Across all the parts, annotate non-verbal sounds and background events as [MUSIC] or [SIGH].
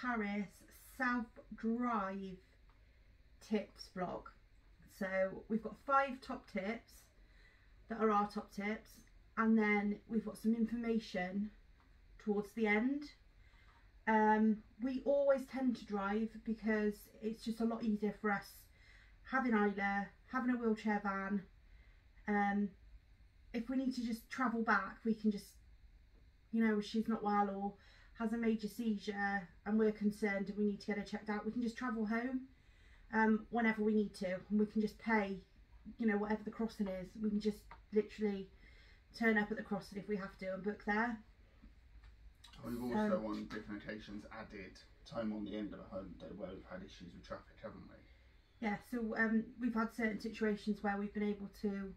Paris South Drive tips vlog. So we've got five top tips that are our top tips, and then we've got some information towards the end. Um, we always tend to drive because it's just a lot easier for us having Isla, having a wheelchair van. Um, if we need to just travel back, we can just, you know, she's not well or has a major seizure and we're concerned and we need to get her checked out, we can just travel home um, whenever we need to and we can just pay, you know, whatever the crossing is. We can just literally turn up at the crossing if we have to and book there. We've also on different occasions added time on the end of a home day where we've had issues with traffic, haven't we? Yeah, so um, we've had certain situations where we've been able to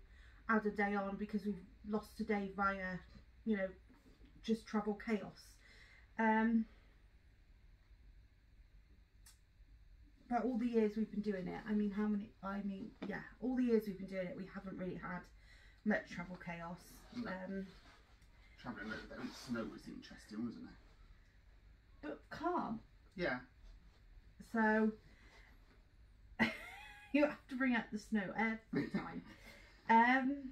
add a day on because we've lost a day via, you know, just travel chaos. Um, but all the years we've been doing it, I mean, how many? I mean, yeah, all the years we've been doing it, we haven't really had much travel chaos. No. Um, Travelling over there in snow was interesting, wasn't it? but calm. Yeah. So [LAUGHS] you have to bring out the snow every time. [LAUGHS] um,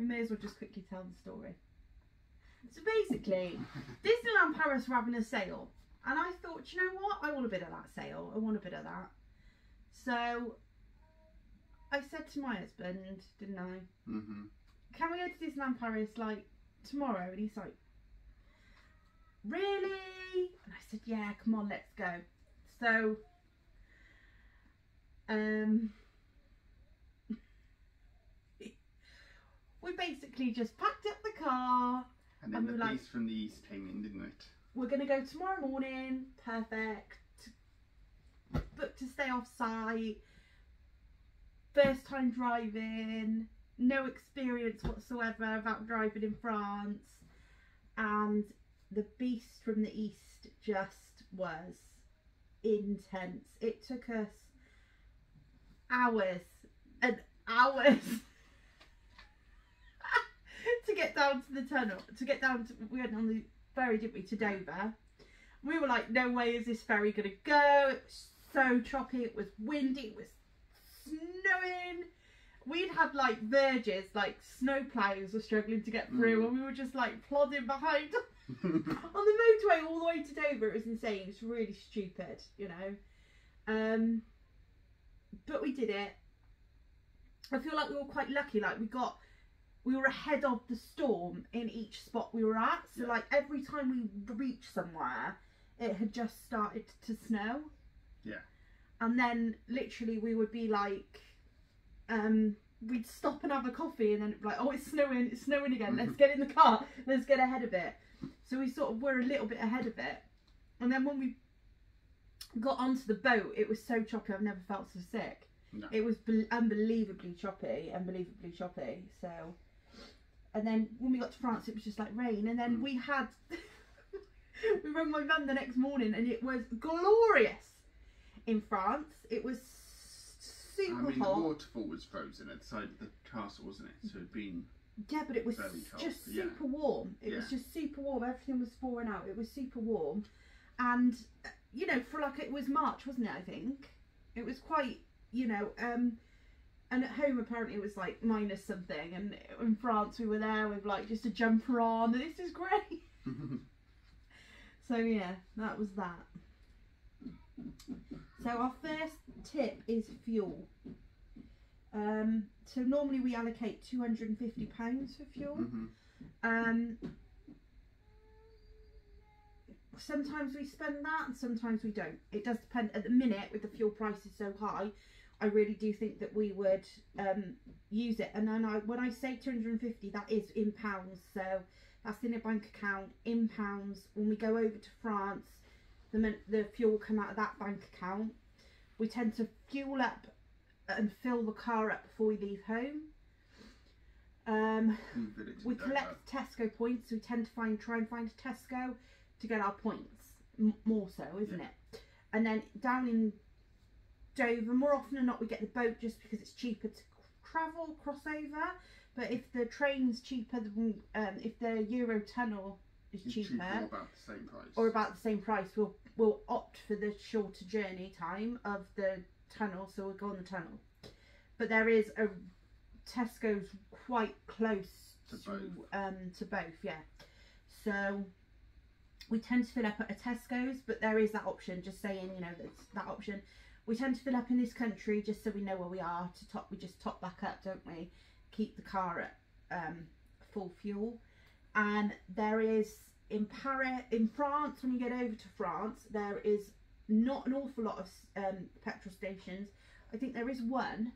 we may as well just quickly tell the story. So basically, Disneyland Paris were having a sale, and I thought, you know what? I want a bit of that sale. I want a bit of that. So I said to my husband, didn't I? Mm-hmm. can we go to Disneyland Paris like tomorrow? And he's like, really? And I said, yeah, come on, let's go. So, um, we basically just packed up the car. And then And we the were like- beast from the east came in, didn't it? We're gonna go tomorrow morning. Perfect. Booked to stay off site. First time driving. No experience whatsoever about driving in France. And the beast from the east just was intense. It took us hours and hours to get down to the tunnel. To get down to we went on the ferry, didn't we, to Dover? We were like, no way is this ferry gonna go. It was so choppy. It was windy. It was snowing. We'd had like verges, like snow plows were struggling to get through, Mm. and we were just like plodding behind [LAUGHS] [LAUGHS] on the motorway all the way to Dover. It was insane. It's really stupid, you know. Um, but we did it. I feel like we were quite lucky. Like we got, we were ahead of the storm in each spot we were at. So Yeah. like every time we reached somewhere, it had just started to snow. Yeah. And then literally we would be like, um, we'd stop and have a coffee, and then like, oh, it's snowing, it's snowing again. Let's get in the car. Let's get ahead of it. So we sort of were a little bit ahead of it. And then when we got onto the boat, it was so choppy. I've never felt so sick. No. It was be- unbelievably choppy, unbelievably choppy. So, and then when we got to France, it was just like rain. And then Mm. we had, [LAUGHS] we rang my mum the next morning, and it was glorious in France. It was super hot. I mean, the waterfall was frozen at the side of the castle, wasn't it? So it'd been. Yeah, but it was just yeah. super warm. It was just super warm. Everything was thawing out. It was super warm, and uh, you know, for like it was March, wasn't it? I think it was quite, you know, um, and at home apparently it was like minus something, and in France we were there with like just a jumper on. This is great. [LAUGHS] So yeah, that was that. So our first tip is fuel. Um, so normally we allocate two hundred and fifty pounds for fuel. hmm Um, sometimes we spend that, and sometimes we don't. It does depend. At the minute, with the fuel prices so high, I really do think that we would um, use it. And then I, when I say two hundred and fifty, that is in pounds. So that's in a bank account in pounds. When we go over to France, the the fuel will come out of that bank account. We tend to fuel up and fill the car up before we leave home. Um, we collect Tesco points. So we tend to find try and find a Tesco to get our points. M- more so, isn't it? And then down in Dover. More often than not, we get the boat just because it's cheaper to travel crossover. But if the train's cheaper than um, if the Euro Tunnel is cheaper, cheaper or about the same price. or about the same price, we'll we'll opt for the shorter journey time of the tunnel, so we'll go on the tunnel. But there is a Tesco's quite close To to both. um to both, yeah. So we tend to fill up at a Tesco's, but there is that option. Just saying, you know, that's that option. We tend to fill up in this country just so we know where we are. To top, we just top back up, don't we? Keep the car at um, full fuel. And there is in Paris, in France, when you get over to France, there is not an awful lot of um, petrol stations. I think there is one,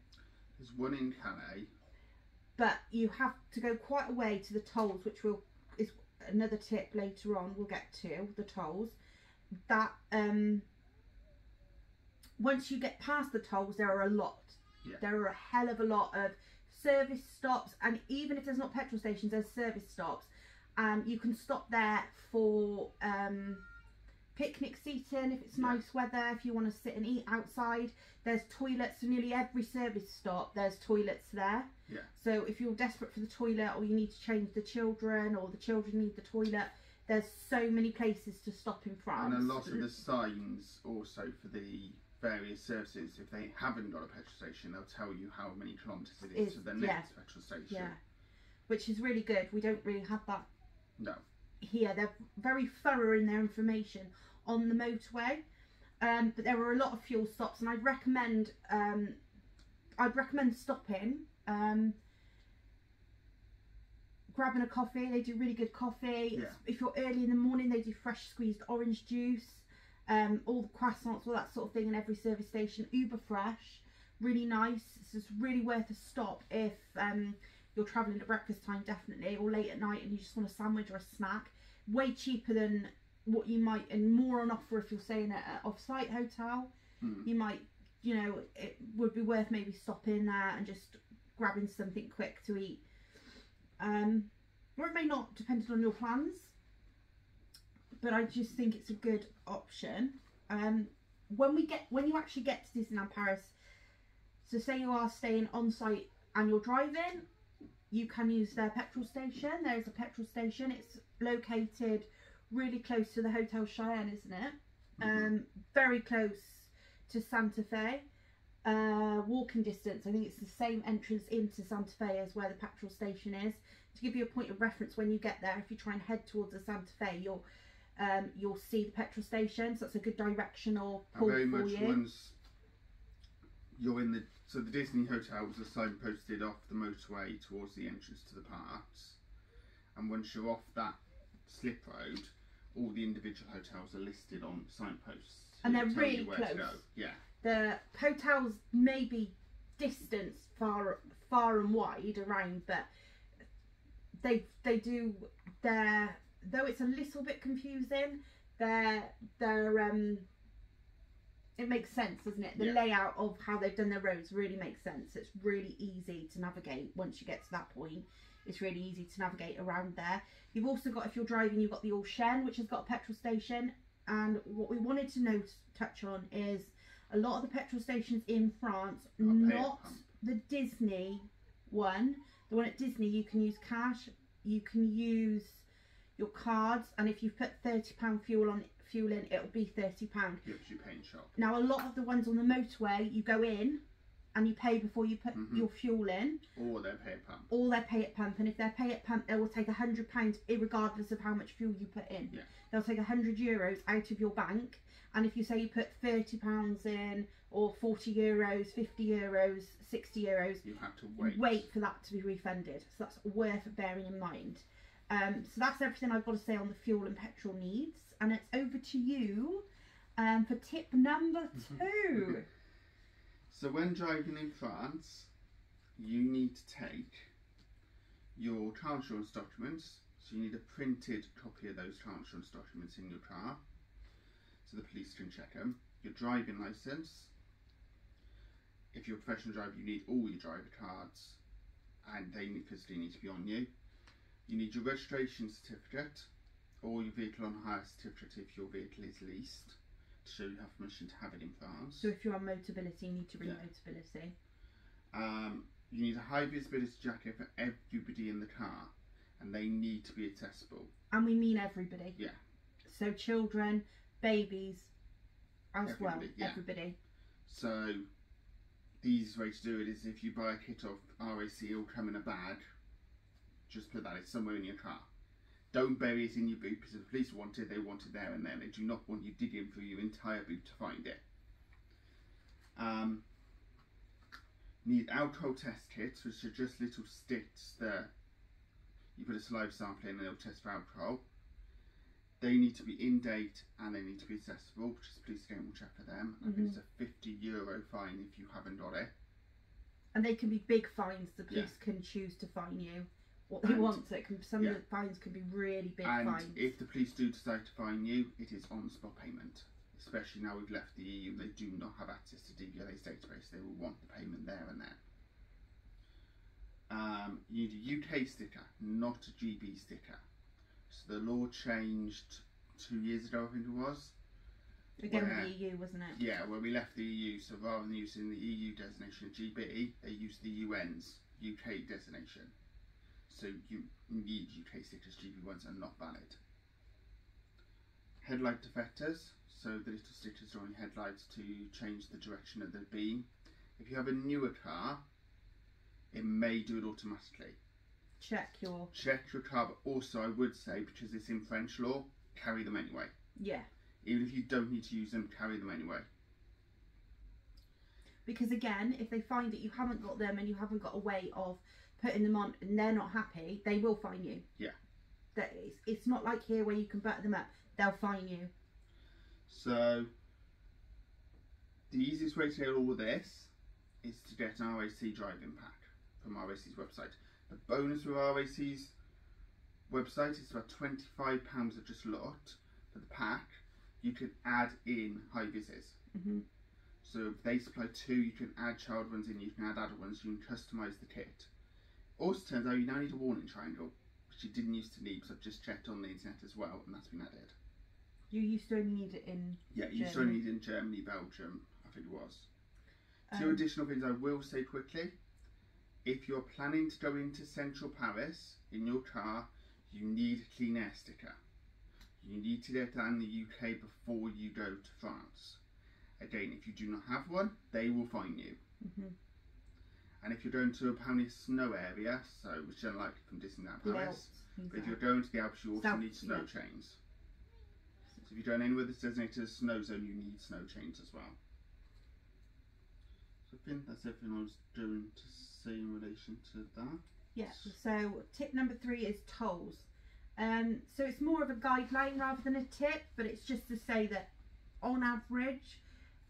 There's one in Calais. but you have to go quite a way to the tolls, which will is another tip later on. We'll get to the tolls. That um, once you get past the tolls, there are a lot. Yeah. There are a hell of a lot of service stops, and even if there's not petrol stations, there's service stops. Um, you can stop there for um, picnic seating if it's Yeah. nice weather. If you want to sit and eat outside, there's toilets. So nearly every service stop, there's toilets there. Yeah. So if you're desperate for the toilet, or you need to change the children, or the children need the toilet, there's so many places to stop in France. And a lot of the [LAUGHS] signs also for the various services, if they haven't got a petrol station, they'll tell you how many kilometres it is Is- to the yeah. next petrol station. yeah, which is really good. We don't really have that No. here. They're very thorough in their information on the motorway. Um, but there are a lot of fuel stops, and I'd recommend um, I'd recommend stopping, um, grabbing a coffee. They do really good coffee. Yeah. If you're early in the morning, they do fresh squeezed orange juice, um, all the croissants, all that sort of thing in every service station. Uber fresh, really nice. It's just really worth a stop if um, you're travelling at breakfast time, definitely, or late at night, and you just want a sandwich or a snack. Way cheaper than what you might, and more on offer if you're staying at an off-site hotel. Hmm. You might, you know, it would be worth maybe stopping there and just grabbing something quick to eat. Um, or it may not, depending on your plans. But I just think it's a good option. Um, when we get, when you actually get to Disneyland Paris, so say you are staying on site and you're driving, you can use their petrol station. There is a petrol station. It's located really close to the Hotel Cheyenne, isn't it? Mhm. Um, very close to Santa Fe. Uh, walking distance. I think it's the same entrance into Santa Fe as where the petrol station is. To give you a point of reference, when you get there, if you try and head towards the Santa Fe, you'll um, you'll see the petrol station. So that's a good directional pull very for much you. once you're in the so the Disney hotel hotels are signposted off the motorway towards the entrance to the parks, and once you're off that slip road, all the individual hotels are listed on signposts. And they're really close. Yeah, the hotels may be distance far far and wide around but they they do their though it's a little bit confusing their their um it makes sense doesn't it? The Yeah. layout of how they've done their roads really makes sense. It's really easy to navigate once you get to that point. It's really easy to navigate around there. You've also got if you're driving you've got the Auchan which has got a petrol station. And what we wanted to note touch on is a lot of the petrol stations in France, not the Disney one. The one at Disney, you can use cash, you can use your cards, and if you put thirty pound fuel on fuel in, it'll be thirty pound. gives you pay in shop. Now, a lot of the ones on the motorway, you go in and you pay before you put Mhm. your fuel in, Or they pay at pump. or they pay at pump. And if they pay at pump, they will take a hundred pounds, regardless of how much fuel you put in. Yeah. They'll take a hundred euros out of your bank, and if you say you put thirty pounds in, or forty euros, fifty euros, sixty euros, You have to wait. wait for that to be refunded. So that's worth bearing in mind. Um, so that's everything I've got to say on the fuel and petrol needs, and it's over to you um, for tip number two. [LAUGHS] So when driving in France, you need to take your car insurance documents. So you need a printed copy of those car insurance documents in your car, so the police can check them. Your driving license. If you're a professional driver, you need all your driver cards, and they physically need to be on you. You need your registration certificate, or your vehicle on hire certificate if your vehicle is leased. to show you have permission to have it in France. So if you're on Motability, you need to ring Yeah. Motability. Um, you need a high visibility jacket for everybody in the car, and they need to be accessible. And we mean everybody. Yeah. So children, babies, as well. Everybody, yeah. Everybody. So the easiest way to do it is if you buy a kit of RAC, it'll come in a bag. Just put that somewhere in your car. Don't bury it in your boot because if the police want it, they want it there and then. They do not want you digging through your entire boot to find it. Um, need alcohol test kits, which are just little sticks that you put a saliva sample in and it'll test for alcohol. They need to be in date and they need to be accessible, which is police again will check for them. I think it's a 50 euro fine if you haven't got it. And they can be big fines. The Yeah. police can choose to fine you what they And- want. So it can, some yeah. of the fines can be really big and fines. if the police do decide to fine you, it is on spot payment. Especially now we've left the EU, they do not have access to DVLA's database. They will want the payment there and then. Um, you need a UK sticker, not a GB sticker. So the law changed two years ago, I think it was. Again where- the EU, wasn't it? Yeah, when we left the EU, so rather than using the EU designation of GB, they used the UN's UK designation. So you need UK stickers, GB ones are not valid. Headlight deflectors, so the little stickers are on your headlights to change the direction of the beam. If you have a newer car, it may do it automatically. Check your Check your car, but also I would say, because it's in French law, carry them anyway. yeah. Even if you don't need to use them, carry them anyway. Because again, if they find that you haven't got them and you haven't got a way of putting them on and they're not happy, they will fine you. Yeah. That it's, it's not like here where you can butter them up. They'll fine you. So, the easiest way to get all of this is to get an RAC driving pack from RAC's website. The bonus with RAC's website is about £25 of just lot for the pack. You can add in high vises. hmm So if they supply two, you can add child ones in, you can add adult ones, you can customise the kit. Also turns out you now need a warning triangle, which you didn't used to need because I've just checked on the internet as well, and that's been added. You used to only need it in. Yeah, you still Germany. need it in Germany, Belgium, I think it was. Two Um, additional things I will say quickly. If you're planning to go into central Paris in your car, you need a clean air sticker. You need to get that in the UK before you go to France. Again, if you do not have one, they will fine you. mhm. And if you're going to a snow area, so which is unlikely from Disneyland Paris, things but if you're going to the Alps, you also South, need snow yeah. chains. So if you're going anywhere that's designated as snow zone, you need snow chains as well. So I think that's everything I was doing to say in relation to that. Yeah. So tip number three is tolls. Um, so it's more of a guideline rather than a tip, but it's just to say that on average,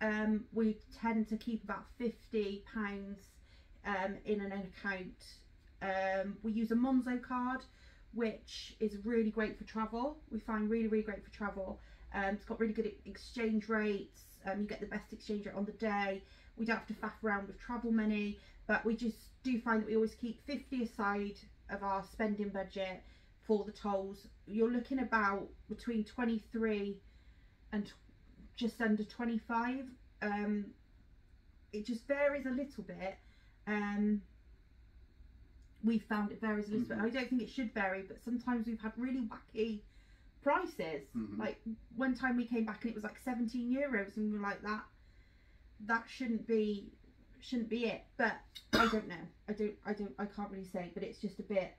um, we tend to keep about fifty pounds um, in an account. Um, we use a Monzo card, which is really great for travel. We find really really great for travel. Um, it's got really good exchange rates. Um, you get the best exchange rate on the day. We don't have to faff around with travel money, but we just do find that we always keep 50 aside of our spending budget for the tolls. You're looking about between 23 and just under 25. Um, it just varies a little bit. Um, we found it varies a little bit. Mhm. I don't think it should vary, but sometimes we've had really wacky prices. Mhm. Like one time we came back and it was like 17 euros, and we were like that. That shouldn't be, shouldn't be it. But I don't know. I don't. I don't. I can't really say. But it's just a bit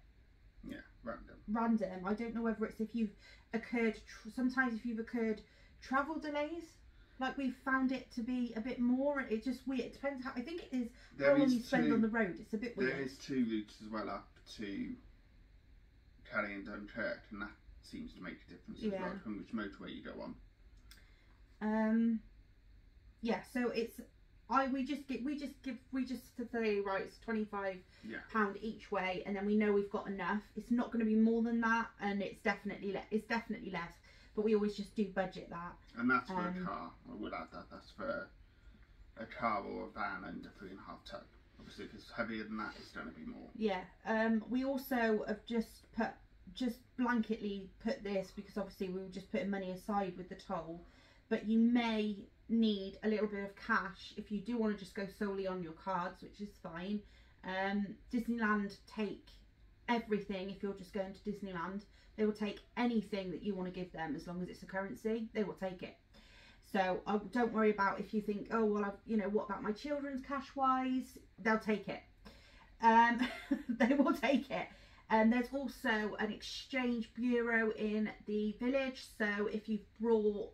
Yeah, random. random. I don't know whether it's if you've occurred. Tr- sometimes if you've occurred travel delays, like we've found it to be a bit more. It just weird. It depends how. I think it is There how long is you spend two- on the road. It's a bit weird. is two routes as well up to Calais and Dunkirk, and that seems to make a difference as Yeah. well from which motorway you go on. Um, yeah. So it's I we just get we just give we just say right it's twenty five Yeah. pound each way, and then we know we've got enough. It's not going to be more than that, and it's definitely le- it's definitely less. But we always just do budget that. And that's for Um, a car. I would add that. That's for a car or a van under three and a half ton. Obviously, if it's heavier than that, it's going to be more. Yeah. Um, we also have just put just blanketly put this because obviously we were just putting money aside with the toll but you may need a little bit of cash if you do want to just go solely on your cards, which is fine. Um, Disneyland take everything if you're just going to Disneyland. They will take anything that you want to give them as long as it's a currency. They will take it. So don't worry about if you think, oh well, I've, you know, what about my children's cash wise? They'll take it. Um, [LAUGHS] they will take it. And there's also an exchange bureau in the village. So if you've brought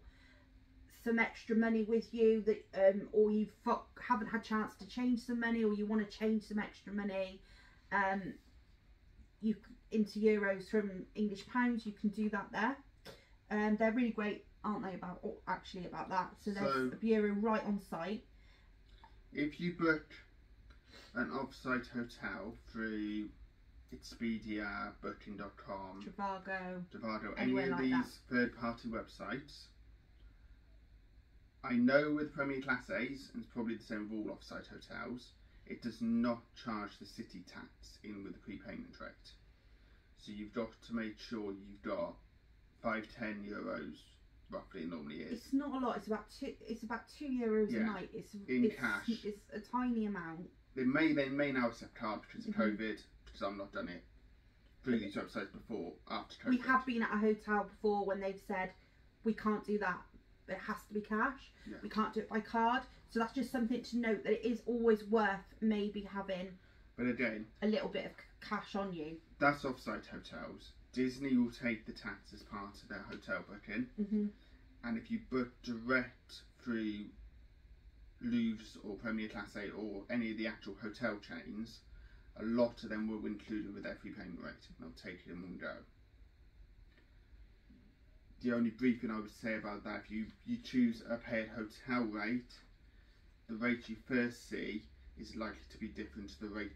some extra money with you that, um, or you haven't had chance to change some money, or you want to change some extra money, um, you into euros from English pounds, you can do that there. And um, they're really great, aren't they? About oh, actually about that. So there's so, a bureau right on site. If you book an off-site hotel through Expedia, Booking.com, Trivago, Trivago, any of like these third-party websites. I know with Premier Class A's, and it's probably the same with all off-site hotels, it does not charge the city tax in with the prepayment rate. So you've got to make sure you've got five, ten euros roughly. Normally is. It's not a lot. It's about two. It's about two euros yeah. a night. It's in it's, cash. It's a tiny amount. They may they may now accept card because of mm-hmm. COVID. Because I've not done it through these websites before after COVID. We have been at a hotel before when they've said we can't do that. It has to be cash. Yeah. We can't do it by card. So that's just something to note that it is always worth maybe having. But again, a little bit of cash on you. That's offsite hotels. Disney will take the tax as part of their hotel booking. Mm-hmm. And if you book direct through Louvres or Premiere Classe or any of the actual hotel chains, a lot of them will include it with their free payment rate and they'll take it in one go. The only briefing I would say about that, if you, you choose a paid hotel rate, the rate you first see is likely to be different to the rate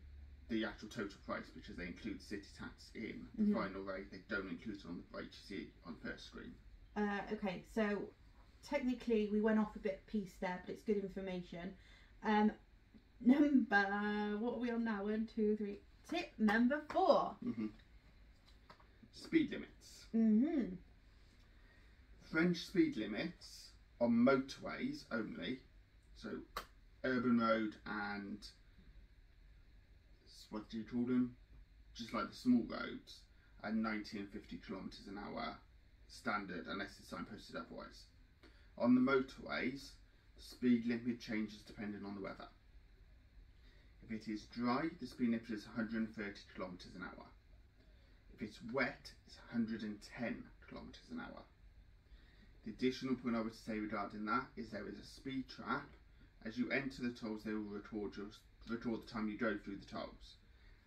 the actual total price because they include city tax in the mm-hmm. final rate. They don't include it on the rate you see on first screen. Uh, okay, so technically we went off a bit piece there, but it's good information. Um, [LAUGHS] number what are we on now? One, two, three. Tip number 4 mm-hmm. Speed limits. Mm-hmm. French speed limits on motorways only, so urban road and what do you call them? Just like the small roads, at 90 and 50 kilometres an hour standard unless it's signposted otherwise. On the motorways, the speed limit changes depending on the weather. If it is dry, the speed limit is 130 kilometres an hour. If it's wet, it's 110 kilometres an hour. The additional point I would say regarding that is there is a speed trap. As you enter the tolls, they will record, your, record the time you drove through the tolls.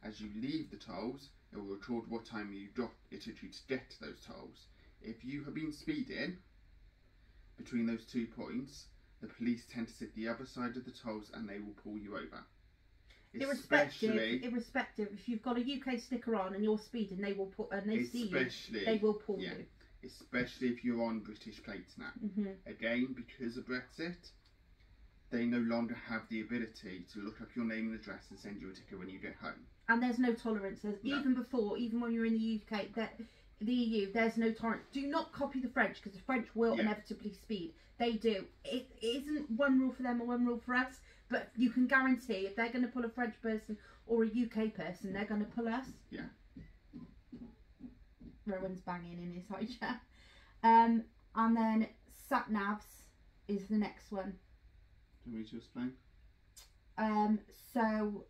As you leave the tolls, it will record what time you got it took you to get to those tolls. If you have been speeding between those two points, the police tend to sit the other side of the tolls and they will pull you over. Irrespective, irrespective, if you've got a UK sticker on and you're speeding, they will put and they see you, they will pull yeah, you. Especially if you're on British plates now. Mm-hmm. Again, because of Brexit, they no longer have the ability to look up your name and address and send you a ticket when you get home and there's no tolerances. No. Even before, even when you're in the UK, that the EU, there's no tolerance. Do not copy the French because the French will yeah. inevitably speed. They do. It, it isn't one rule for them or one rule for us, but you can guarantee if they're going to pull a French person or a UK person, they're going to pull us. Yeah. Rowan's banging in his high chair. Um, and then sat navs is the next one. Do you want me to explain? Um, so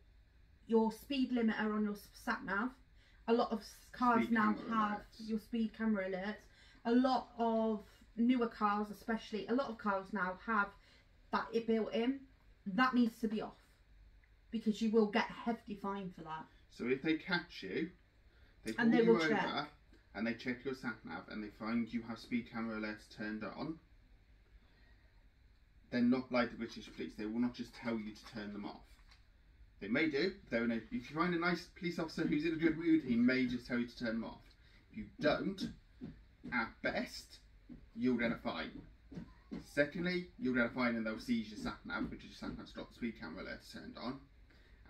your speed limiter on your sat nav. A lot of cars speed now have alerts. your speed camera alerts. A lot of newer cars, especially, a lot of cars now have that it built in. That needs to be off because you will get a hefty fine for that. So if they catch you, they pull and they you over check. and they check your sat nav and they find you have speed camera alerts turned on. They're not like the British police. They will not just tell you to turn them off. They may do. Though if you find a nice police officer who's in a good mood, he may just tell you to turn them off. If you don't, at best, you'll get a fine. Secondly, you'll get a fine and they'll seize your sat nav because your sat nav's got the speed camera alert turned on.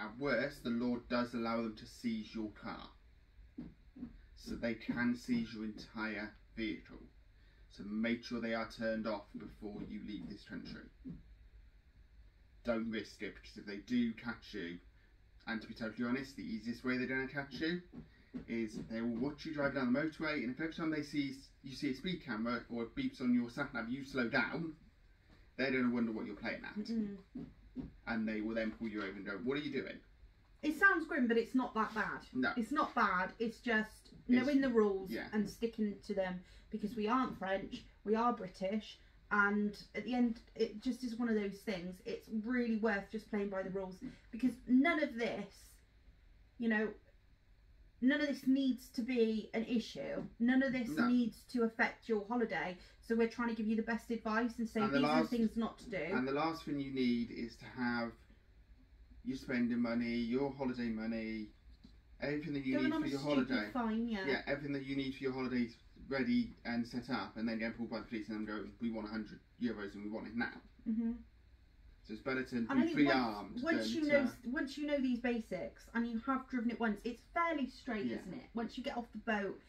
At worst, the law does allow them to seize your car. So they can seize your entire vehicle. So make sure they are turned off before you leave this country. Don't risk it because if they do catch you, and to be totally honest, the easiest way they're going to catch you is they will watch you drive down the motorway, and if every time they see you see a speed camera or it beeps on your sat nav, you slow down, they're going to wonder what you're playing at, Mm. and they will then pull you over and go, "What are you doing?" It sounds grim, but it's not that bad. No. It's not bad. It's just knowing the rules yeah. and sticking to them because we aren't French, we are British, and at the end, it just is one of those things. It's really worth just playing by the rules because none of this, you know, none of this needs to be an issue. None of this No. needs to affect your holiday. So we're trying to give you the best advice and say And the these are last- the things not to do. And the last thing you need is to have your spending money, your holiday money, everything that you Going need for your holiday. fine, yeah. Yeah, everything that you need for your holidays ready and set up, and then get pulled by the police and then go, we want 100 euros and we want it now. hmm So it's better to And be free once, armed once than you to, know once you know these basics and you have driven it once, it's fairly straight, Yeah. isn't it? Once you get off the boat,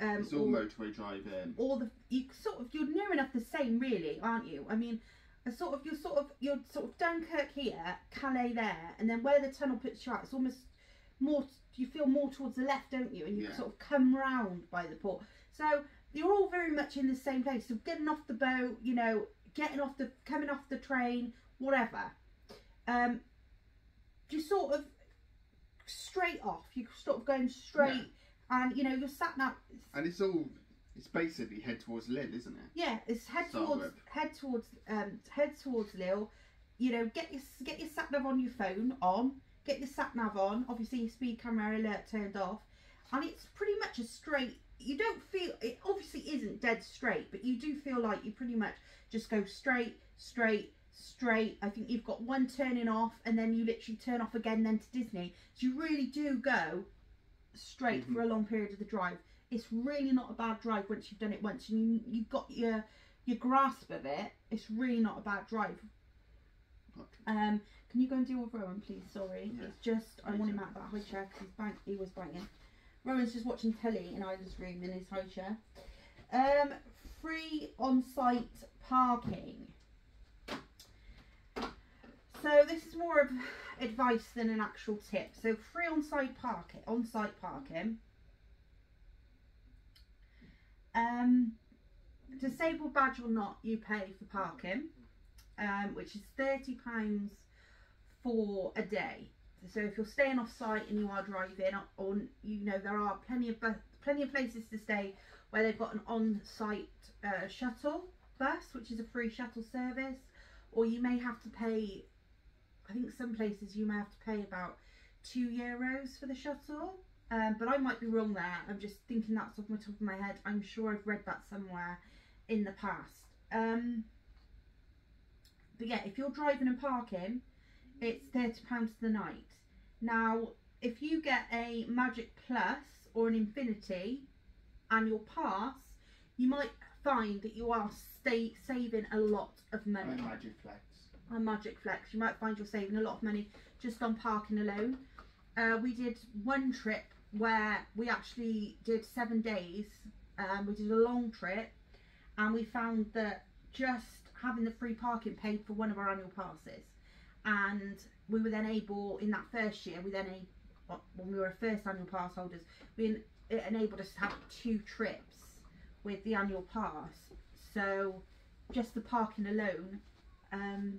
um, It's all or, motorway driving. or the you sort of you're near enough the same, really, aren't you? I mean, a sort of you're sort of you're sort of Dunkirk here, Calais there, and then where the tunnel puts you out, it's almost more. You feel more towards the left, don't you? And you Yeah. sort of come round by the port. So you're all very much in the same place. So getting off the boat, you know, getting off the coming off the train, whatever. Um, you sort of straight off. You're sort of going straight, and you know you're sat now. And it's all, it's basically head towards Lille, isn't it? Yeah, it's head Start towards with. head towards um head towards Lille. You know, get your get your sat nav on your phone on. Get your sat nav on. Obviously, your speed camera alert turned off, and it's pretty much a straight. You don't feel it. Obviously, isn't dead straight, but you do feel like you pretty much just go straight, straight, straight. I think you've got one turning off, and then you literally turn off again, then to Disney. So you really do go straight Mhm. for a long period of the drive. It's really not a bad drive once you've done it once and you you've got your your grasp of it. It's really not a bad drive. Um, can you go and deal with Rowan, please? Sorry, Yeah. it's just I want him out of that high chair because he's bang he was banging. Rowan's just watching telly in Isla's room in his high chair. Um, free on-site parking. So this is more of advice than an actual tip. So free on-site parking, on-site parking. Um, disabled badge or not, you pay for parking, um, which is thirty pounds for a day. So if you're staying off site and you are driving, or you know there are plenty of plenty of places to stay where they've got an on-site uh, shuttle bus, which is a free shuttle service, or you may have to pay. I think some places you may have to pay about two euros for the shuttle. Um, but I might be wrong there. I'm just thinking that's off the top of my head. I'm sure I've read that somewhere in the past. Um, but yeah, if you're driving and parking, it's thirty pounds the night. Now, if you get a Magic Plus or an Infinity annual pass, you might find that you are stay saving a lot of money And Magic Flex. on Magic Flex, you might find you're saving a lot of money just on parking alone. Uh, we did one trip where we actually did seven days. Um, we did a long trip, and we found that just having the free parking paid for one of our annual passes, and we were then able in that first year. We then a- when we were first annual pass holders, we it enabled us to have two trips with the annual pass. So just the parking alone um,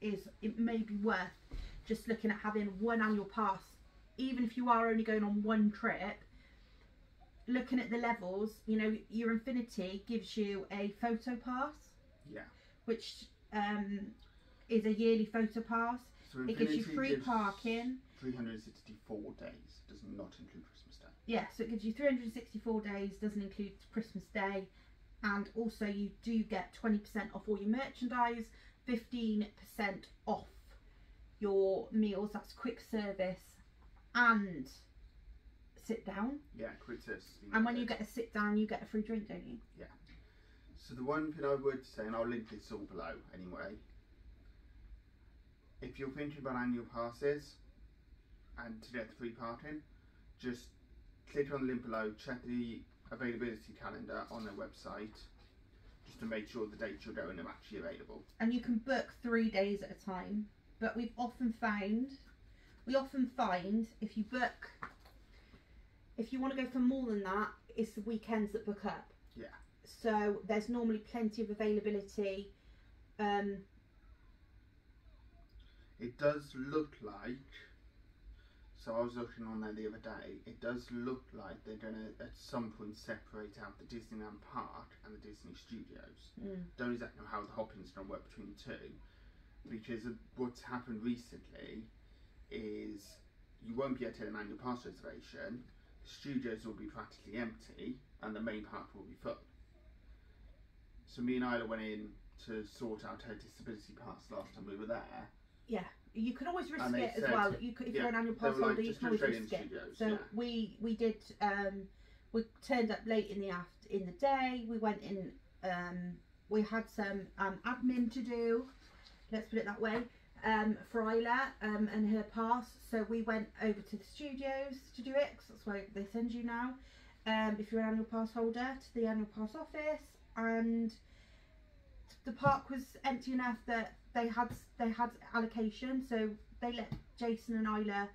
is it may be worth just looking at having one annual pass, even if you are only going on one trip. Looking at the levels, you know, your Infinity gives you a photo pass, Yeah. which um, is a yearly photo pass. So It gives you free gives parking. 364 days. Does not include Christmas Day. Yeah, so it gives you 364 days, doesn't include Christmas Day, and also you do get 20% off all your merchandise, 15% off your meals, that's quick service and sit down. Yeah, quick service. And when you get a sit down, you get a free drink, don't you? Yeah. So the one thing I would say, and I'll link this all below anyway. If you're thinking about annual passes and to get the free parking, just click on the link below, check the availability calendar on their website, just to make sure the dates you're going are actually available. and you can book three days at a time. But we've often found, we often find if you book, if you want to go for more than that, it's the weekends that book up. Yeah. So there's normally plenty of availability. Um, It does look like. So I was looking on there the other day. It does look like they're going to at some point separate out the Disneyland Park and the Disney Studios. mm, Don't exactly know how the hopping's going to work between the two, because of what's happened recently is you won't be able to get an annual pass reservation. The studios will be practically empty, and the main park will be full. So me and Isla went in to sort out her disability pass last time we were there. You can always risk it as said- well. You could, if yeah, you're an annual pass were like, holder, you can always risk it. So yeah. we we did um, we turned up late in the aft in the day. We went in. Um, we had some um, admin to do. Let's put it that way. Um, for Isla um, and her pass, so we went over to the studios to do it. 'cause that's where they send you now. Um, if you're an annual pass holder, to the annual pass office, and the park was empty enough that they had they had allocation, so they let Jason and Isla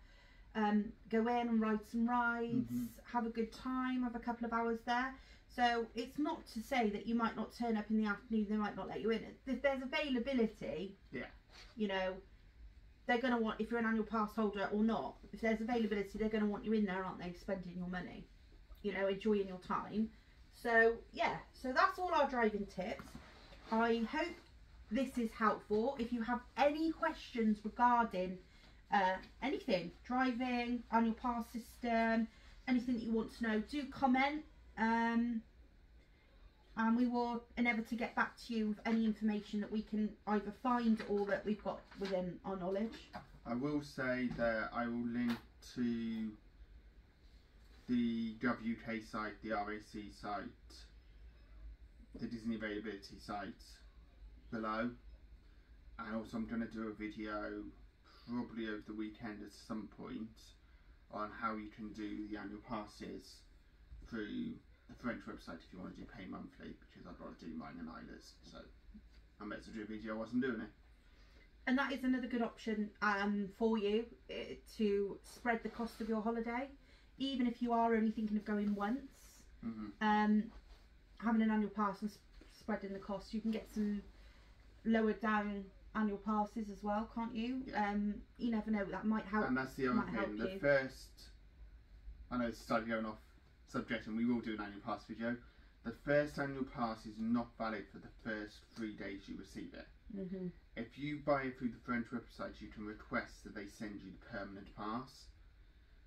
um, go in and ride some rides, Mhm. have a good time, have a couple of hours there. So it's not to say that you might not turn up in the afternoon, they might not let you in. If there's availability, Yeah. you know, they're going to want, if you're an annual pass holder or not, if there's availability, they're going to want you in there, aren't they, spending your money, you know, enjoying your time. So, yeah, so that's all our driving tips. I hope this is helpful. If you have any questions regarding uh, anything, driving, on your pass system, anything that you want to know, do comment. Um, and we will endeavour to get back to you with any information that we can either find or that we've got within our knowledge. I will say that I will link to the GovUK site, the RAC site, the Disney availability site below. And also, I'm going to do a video probably over the weekend at some point on how you can do the annual passes through the French website if you want to do pay monthly because I'd rather do mine and Isla's. So I meant to do a video whilst I'm doing it. And that is another good option um, for you uh, to spread the cost of your holiday. Even if you are only thinking of going once, hmm um, having an annual pass and spreading the cost, you can get some lowered down annual passes as well, can't you? Yeah. Um, you never know, that might help. And that's the other thing. The you. first, I know it's slightly going off subject, and we will do an annual pass video. The first annual pass is not valid for the first three days you receive it. hmm If you buy it through the French website, you can request that they send you the permanent pass.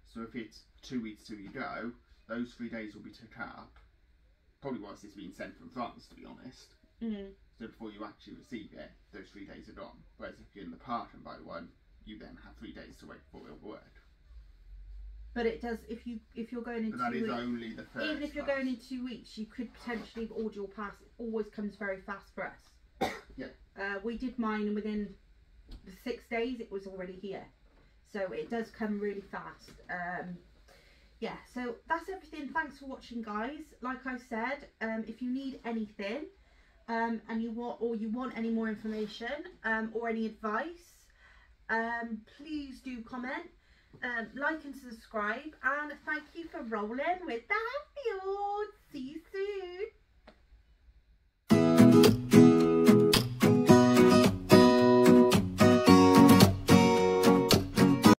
So if it's two weeks till you go, those three days will be took up. Probably whilst it's being sent from France, to be honest. Mm. So before you actually receive it, those three days are gone. Whereas if you're in the park and buy one, you then have three days to wait for it to work. But it does if you if you're going in But two is weeks. only the first. Even if you're pass. going in two weeks, you could potentially order your pass. It always comes very fast for us. [COUGHS] Yeah. Uh, we did mine, and within the six days, it was already here. So it does come really fast. Um, yeah. So that's everything. Thanks for watching, guys. Like I said, um, if you need anything, um, and you want or you want any more information um, or any advice, um, please do comment um, like and subscribe and thank you for rolling with the happy See you